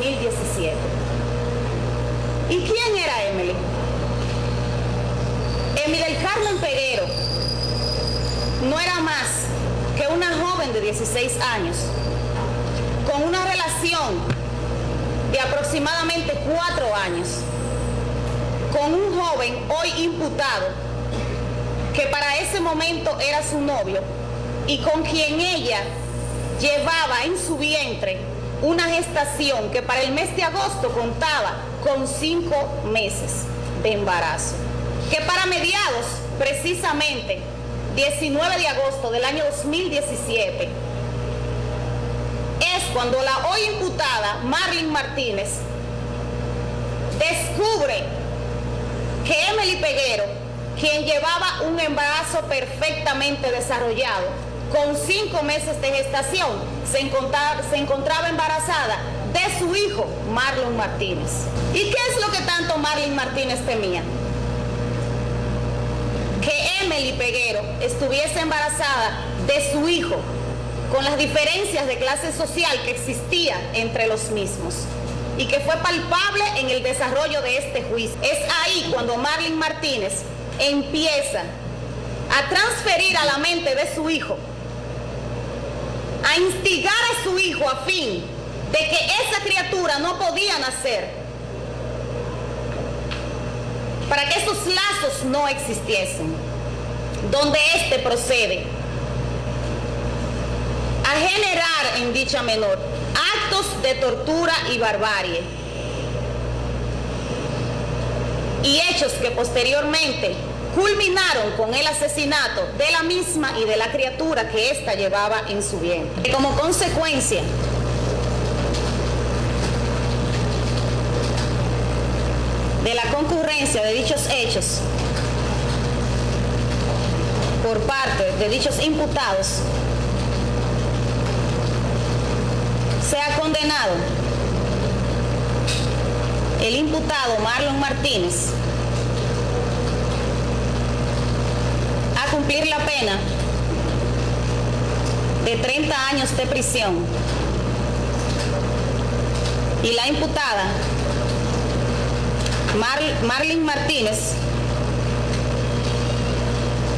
2017. ¿Y quién era Emily? Emily del Carmen Peguero no era más que una joven de 16 años con una relación de aproximadamente cuatro años con un joven hoy imputado que para ese momento era su novio y con quien ella llevaba en su vientre una gestación que para el mes de agosto contaba con cinco meses de embarazo, que para mediados, precisamente 19 de agosto del año 2017, es cuando la hoy imputada Marlene Martínez descubre que Emily Peguero, quien llevaba un embarazo perfectamente desarrollado, con cinco meses de gestación, se encontraba, embarazada de su hijo, Marlon Martínez. ¿Y qué es lo que tanto Marlon Martínez temía? Que Emily Peguero estuviese embarazada de su hijo, con las diferencias de clase social que existían entre los mismos y que fue palpable en el desarrollo de este juicio. Es ahí cuando Marlon Martínez empieza a transferir a la mente de su hijo a instigar a su hijo a fin de que esa criatura no podía nacer, para que esos lazos no existiesen, donde éste procede. A generar en dicha menor actos de tortura y barbarie. Y hechos que posteriormente culminaron con el asesinato de la misma y de la criatura que ésta llevaba en su vientre. Como consecuencia, de la concurrencia de dichos hechos por parte de dichos imputados, se ha condenado el imputado Marlon Martínez cumplir la pena de 30 años de prisión y la imputada Marlene Martínez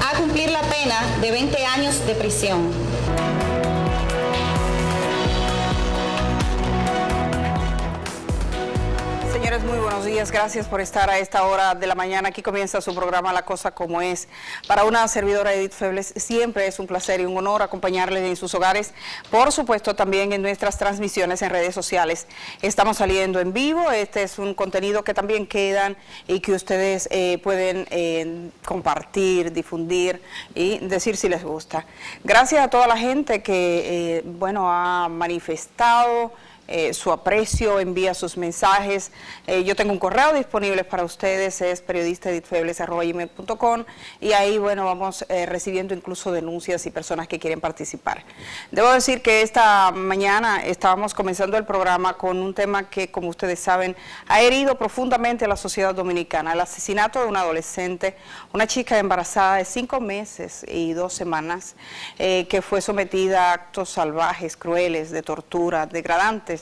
a cumplir la pena de 20 años de prisión. Señores, muy buenos días. Gracias por estar a esta hora de la mañana. Aquí comienza su programa La Cosa Como Es. Para una servidora Edith Febles siempre es un placer y un honor acompañarles en sus hogares. Por supuesto, también en nuestras transmisiones en redes sociales. Estamos saliendo en vivo. Este es un contenido que también quedan y que ustedes eh, pueden eh, compartir, difundir y decir si les gusta. Gracias a toda la gente que, eh, bueno, ha manifestado eh, su aprecio, envía sus mensajes. Eh, yo tengo un correo disponible para ustedes, es periodistaeditfebles.com y ahí, bueno, vamos eh, recibiendo incluso denuncias y personas que quieren participar. Debo decir que esta mañana estábamos comenzando el programa con un tema que, como ustedes saben, ha herido profundamente a la sociedad dominicana, el asesinato de una adolescente, una chica embarazada de cinco meses y dos semanas, que fue sometida a actos salvajes, crueles, de tortura, degradantes,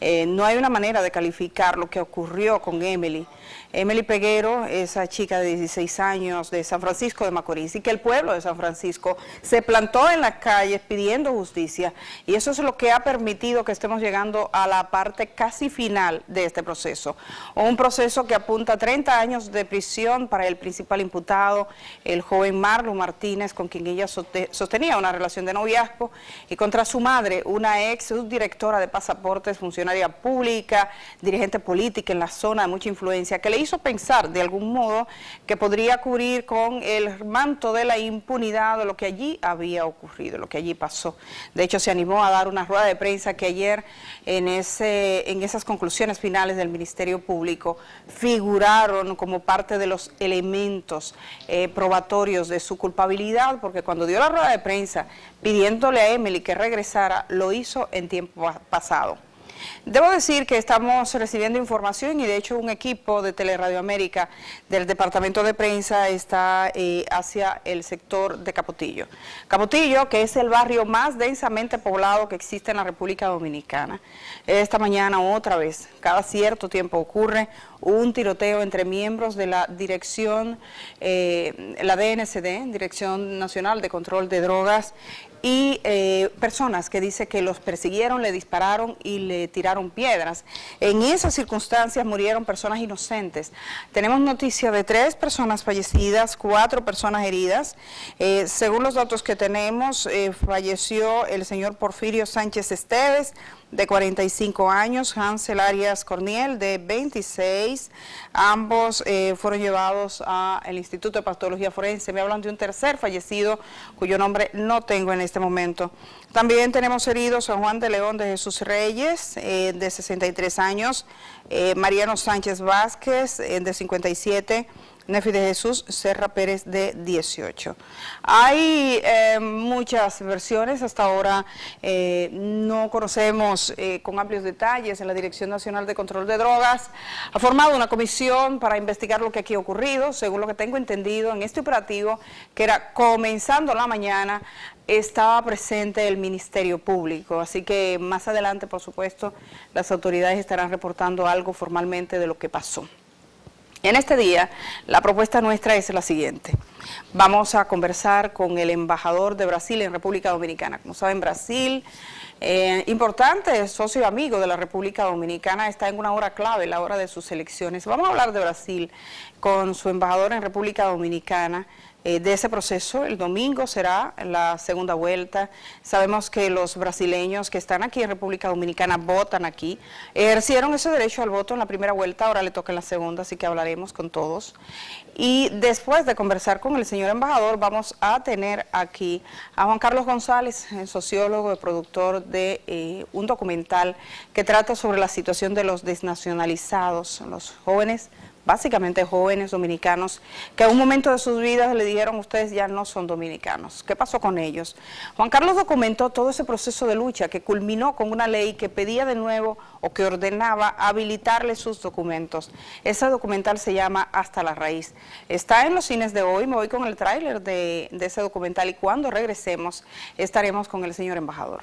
eh, no hay una manera de calificar lo que ocurrió con Emily. Emily Peguero, esa chica de 16 años de San Francisco de Macorís, y que el pueblo de San Francisco se plantó en las calles pidiendo justicia, y eso es lo que ha permitido que estemos llegando a la parte casi final de este proceso. Un proceso que apunta a 30 años de prisión para el principal imputado, el joven Marlon Martínez, con quien ella sostenía una relación de noviazgo, y contra su madre, una ex subdirectora de pasaportes, funcionaria pública, dirigente política en la zona de mucha influencia, que le hizo pensar de algún modo que podría cubrir con el manto de la impunidad lo que allí había ocurrido, lo que allí pasó. De hecho, se animó a dar una rueda de prensa que ayer en, ese, en esas conclusiones finales del Ministerio Público figuraron como parte de los elementos eh, probatorios de su culpabilidad, porque cuando dio la rueda de prensa pidiéndole a Emily que regresara, lo hizo en tiempo pasado. Debo decir que estamos recibiendo información y de hecho un equipo de Teleradio América del Departamento de Prensa está eh, hacia el sector de Capotillo. Capotillo, que es el barrio más densamente poblado que existe en la República Dominicana. Esta mañana otra vez, cada cierto tiempo ocurre un tiroteo entre miembros de la dirección, eh, la DNCD, Dirección Nacional de Control de Drogas, y eh, personas que dice que los persiguieron, le dispararon y le tiraron piedras. En esas circunstancias murieron personas inocentes. Tenemos noticia de tres personas fallecidas, cuatro personas heridas. Eh, según los datos que tenemos, falleció el señor Porfirio Sánchez Esteves, de 45 años, Hansel Arias Corniel, de 26. Ambos eh, fueron llevados al Instituto de Patología Forense. Me hablan de un tercer fallecido, cuyo nombre no tengo en este momento. También tenemos heridos a Juan de León de Jesús Reyes, eh, de 63 años, eh, Mariano Sánchez Vázquez, de 57 Nefi de Jesús Serra Pérez de 18. Hay eh, muchas versiones, hasta ahora eh, no conocemos eh, con amplios detalles en la Dirección Nacional de Control de Drogas. Ha formado una comisión para investigar lo que aquí ha ocurrido, según lo que tengo entendido en este operativo, que era comenzando la mañana, estaba presente el Ministerio Público, así que más adelante, por supuesto, las autoridades estarán reportando algo formalmente de lo que pasó. En este día, la propuesta nuestra es la siguiente. Vamos a conversar con el embajador de Brasil en República Dominicana. Como saben, Brasil, eh, importante socio y amigo de la República Dominicana, está en una hora clave, la hora de sus elecciones. Vamos a hablar de Brasil con su embajador en República Dominicana, eh, de ese proceso. El domingo será la segunda vuelta. Sabemos que los brasileños que están aquí en República Dominicana votan aquí. Ejercieron ese derecho al voto en la primera vuelta, ahora le toca en la segunda, así que hablaremos con todos. Y después de conversar con el señor embajador, vamos a tener aquí a Juan Carlos González, sociólogo y productor de eh, un documental que trata sobre la situación de los desnacionalizados, los jóvenes básicamente jóvenes dominicanos, que a un momento de sus vidas le dijeron ustedes ya no son dominicanos. ¿Qué pasó con ellos? Juan Carlos documentó todo ese proceso de lucha que culminó con una ley que pedía de nuevo o que ordenaba habilitarle sus documentos. Ese documental se llama Hasta la Raíz. Está en los cines de hoy, me voy con el tráiler de, de ese documental y cuando regresemos estaremos con el señor embajador.